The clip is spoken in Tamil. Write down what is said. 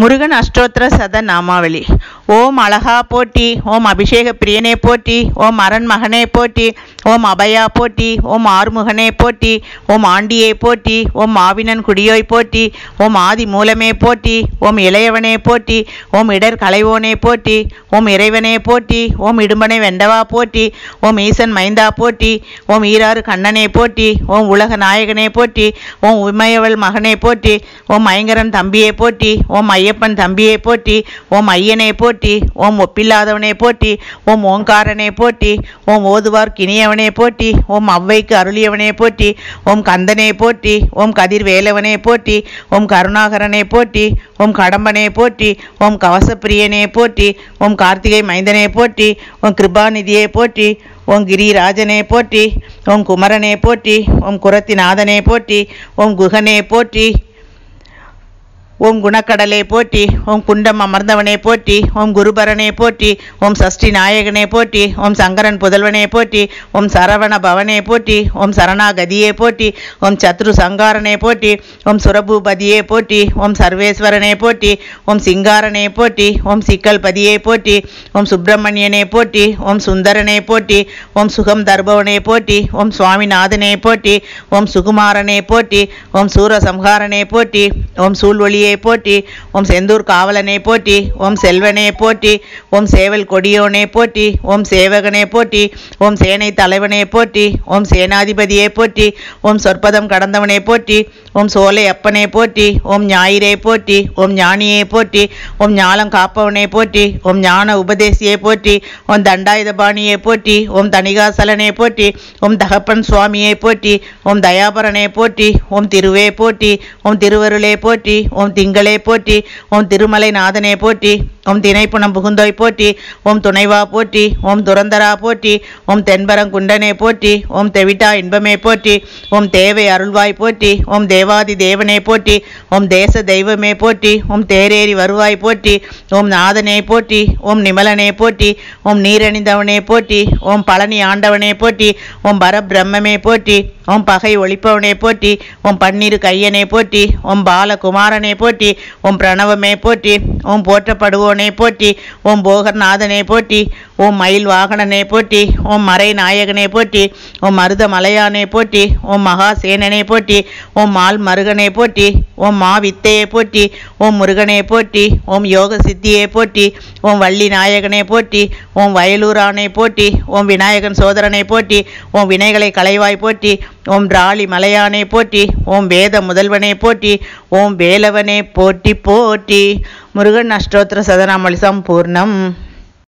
முருகன் அஷ்டோத்திர சத நாமாவளி. ஓம் அழகா போட்டி ஓம் அபிஷேக பிரியனே போட்டி ஓம் அரண் மகனே போட்டி ஓம் அபயா போட்டி ஓம் ஆறுமுகனே போட்டி ஓம் ஆண்டியே போட்டி ஓம் ஆவினன் குடியோய் போட்டி ஓம் ஆதி மூலமே போட்டி ஓம் இளையவனே போட்டி ஓம் இடர் கலைவோனே போட்டி ஓம் இறைவனே போட்டி ஓம் இடும்பனை வெண்டவா போட்டி ஓம் ஈசன் மைந்தா போட்டி ஓம் ஈராறு கண்ணனே போட்டி ஓம் உலக நாயகனே போட்டி ஓம் உமையவள் மகனே போட்டி ஓம் ஐங்கரன் தம்பியே போட்டி ஓம் ஐயப்பன் தம்பியே போட்டி ஓம் ஐயனே போட்டி ஓம் ஒப்பில்லாதவனே போட்டி ஓம் ஓங்காரனே போட்டி ஓம் ஓதுவார் கிணியவனே போட்டி ஓம் அவ்வைக்கு அருளியவனே போட்டி ஓம் கந்தனே போட்டி ஓம் கதிர்வேலவனே போட்டி ஓம் கருணாகரனே போட்டி ஓம் கடம்பனே போட்டி ஓம் கவசப்பிரியனே போட்டி ஓம் கார்த்திகை மைந்தனே போட்டி ஓம் கிருபாநிதியே போட்டி ஓம் கிரிராஜனே போற்றி ஓம் குமரனே போற்றி ஓம் குரத்திநாதனே போற்றி ஓம் குகனே போற்றி ஓம் குணக்கடலே போற்றி ஓம் குண்டம் அமர்ந்தவனே போற்றி ஓம் குருபரனே போற்றி ஓம் சஷ்டி நாயகனே போற்றி ஓம் சங்கரன் புதல்வனே போற்றி ஓம் சரவண பவனே போற்றி ஓம் சரணாகதியே போற்றி ஓம் சத்ரு சங்காரனே போற்றி ஓம் சுரபூபதியே போற்றி ஓம் சர்வேஸ்வரனே போற்றி ஓம் சிங்காரனே போற்றி ஓம் சிக்கல்பதியே போற்றி ஓம் சுப்பிரமணியனே போற்றி ஓம் சுந்தரனே போற்றி ஓம் சுகம் தர்பவனே போற்றி ஓம் சுவாமிநாதனே போற்றி ஓம் சுகுமாரனே போற்றி ஓம் சூரசம்ஹாரனே போற்றி ஓம் சூழ்வொழியே சூழ்வொளியே போற்றி ஓம் செந்தூர் காவலனை போற்றி ஓம் செல்வனே போற்றி ஓம் சேவல் கொடியோனே போற்றி ஓம் சேவகனே போற்றி ஓம் சேனை தலைவனே போற்றி ஓம் சேனாதிபதியை போற்றி ஓம் சொற்பதம் கடந்தவனை போற்றி ஓம் சோலை அப்பனே போற்றி ஓம் ஞாயிறே போற்றி ஓம் ஞானியே போற்றி ஓம் ஞானம் காப்பவனே போற்றி ஓம் ஞான உபதேசியை போற்றி ஓம் தண்டாயுதபாணியை போற்றி ஓம் தணிகாசலனை போற்றி ஓம் தகப்பன் சுவாமியை போற்றி ஓம் தயாபரனை போற்றி ஓம் திருவே போற்றி ஓம் திருவருளே போற்றி ஓம் திங்களே போற்றி ஓம் திருமலை நாதனை போற்றி ஓம் திணைப்புணம் புகுந்தோய் போற்றி ஓம் துணைவா போற்றி ஓம் துரந்தரா போற்றி ஓம் தென்பரங்குண்டனே போற்றி ஓம் தெவிட்டா இன்பமே போற்றி ஓம் தேவை அருள்வாய் போற்றி ஓம் தேவாதி தேவனே போற்றி ஓம் தேச தெய்வமே போற்றி ஓம் தேரேறி வருவாய் போற்றி ஓம் நாதனே போற்றி ஓம் நிமலனே போற்றி ஓம் நீரணிந்தவனே போற்றி ஓம் பழனி ஆண்டவனே போற்றி ஓம் பரபிரம்மே போற்றி உன் பகை ஒழிப்பவனே போற்றி உன் பன்னிரு கையனே போற்றி உன் பாலகுமாரனே போற்றி உன் பிரணவமே போற்றி உன் போற்றப்படுவோனே போற்றி உன் போகர்நாதனே போற்றி ஓம் மயில் வாகனனே போட்டி ஓம் மறை நாயகனே போட்டி ஓம் மருத மலையானே போட்டி ஓம் மகாசேனனே போட்டி ஓம் மால் மருகனே போட்டி ஓம் மா வித்தையே போட்டி ஓம் முருகனே போட்டி ஓம் யோக சித்தியே போட்டி ஓம் வள்ளி நாயகனே போட்டி ஓம் வயலூரானே போட்டி ஓம் விநாயகன் சோதரனை போட்டி ஓம் வினைகளை கலைவாய் போட்டி ஓம் ராளி மலையானே போட்டி ஓம் வேத முதல்வனே போட்டி ஓம் வேலவனே போட்டி போட்டி முருகன் அஷ்டோத்திர சதனாமலி சம்பூர்ணம்